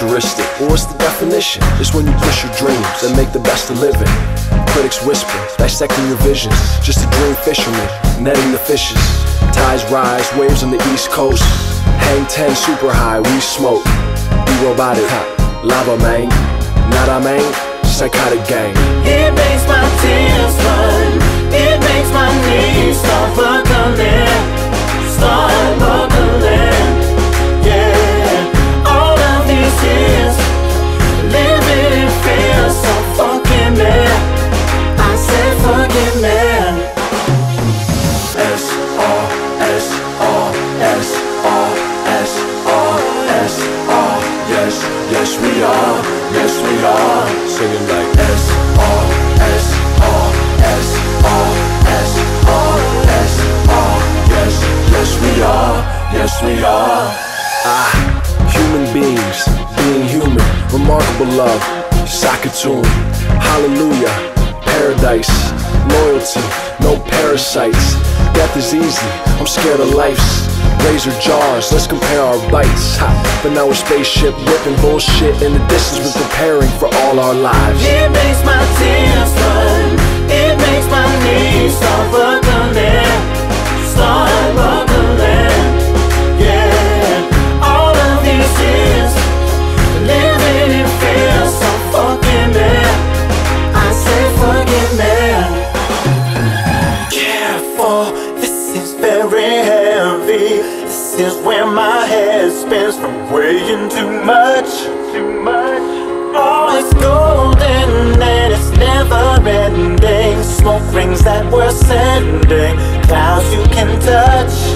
futuristic. Well, what's the definition? It's when you push your dreams and make the best of living. Critics whisper, dissecting your visions. Just a dream fisherman, netting the fishes. Tides rise, waves on the east coast. Hang 10 super high, we smoke. Be robotic, lava man. Not a man, psychotic gang. It makes my tears run. Singing like S R S R S R S R S R. Yes, yes we are, yes we are. Ah, human beings, being human Remarkable love, Sakatoon Hallelujah, paradise Loyalty, no parasites Death is easy, I'm scared of life's Razor jars, let's compare our bites. Ha, But now we're spaceship ripping bullshit In the distance we're preparing for all our lives. It makes my tears run. is where my head spins from weighing too much. Too much. All is golden and it's never ending. Smoke rings that we're sending, clouds you can touch.